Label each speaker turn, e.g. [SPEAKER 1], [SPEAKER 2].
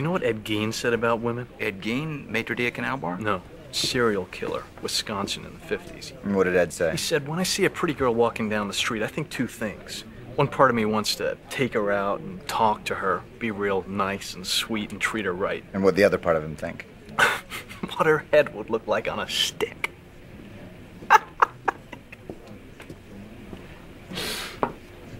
[SPEAKER 1] You know what Ed Gein said about women?
[SPEAKER 2] Ed Gein, maitre d' canal bar?
[SPEAKER 1] No. Serial killer, Wisconsin in the 50s.
[SPEAKER 2] What did Ed say?
[SPEAKER 1] He said, When I see a pretty girl walking down the street, I think two things. One part of me wants to take her out and talk to her, be real nice and sweet and treat her right.
[SPEAKER 2] And what the other part of him think?
[SPEAKER 1] what her head would look like on a stick.